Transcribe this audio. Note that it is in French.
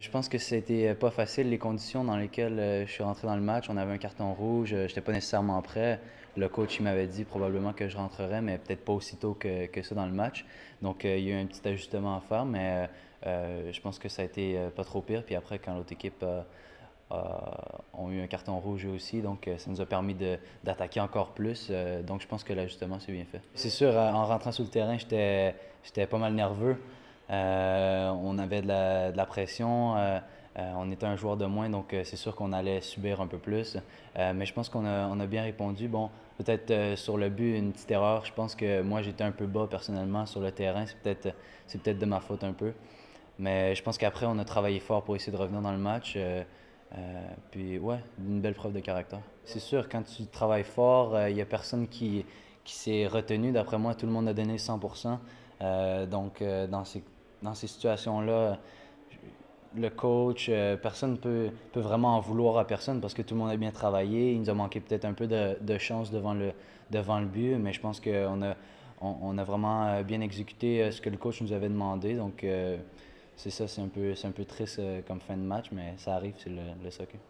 Je pense que c'était pas facile les conditions dans lesquelles euh, je suis rentré dans le match. On avait un carton rouge, euh, j'étais pas nécessairement prêt. Le coach m'avait dit probablement que je rentrerais, mais peut-être pas aussitôt que, que, ça dans le match. Donc euh, il y a eu un petit ajustement à faire, mais je pense que ça a été pas trop pire. Puis après, quand l'autre équipe a eu un carton rouge aussi, donc ça nous a permis d'attaquer encore plus. donc je pense que l'ajustement s'est bien fait. C'est sûr, en rentrant sur le terrain, j'étais pas mal nerveux. Euh, on avait de la, pression. Euh, euh, on était un joueur de moins, donc c'est sûr qu'on allait subir un peu plus. mais je pense qu'on a, bien répondu. Bon, peut-être sur le but, une petite erreur. Je pense que moi, j'étais un peu bas personnellement sur le terrain. C'est peut-être c'est peut-être de ma faute un peu. Mais je pense qu'après, on a travaillé fort pour essayer de revenir dans le match. puis, ouais, une belle preuve de caractère. C'est sûr, quand tu travailles fort, il n'y a personne qui, qui s'est retenu. D'après moi, tout le monde a donné 100 Donc, dans ces dans ces situations-là, le coach, euh, personne ne peut, peut, vraiment en vouloir à personne parce que tout le monde a bien travaillé. Il nous a manqué peut-être un peu de, de, chance devant le, devant le but, mais je pense qu'on a, on, a vraiment euh, bien exécuté euh, ce que le coach nous avait demandé. Donc, c'est ça, c'est un, peu, un peu triste comme fin de match, mais ça arrive, c'est le, le soccer.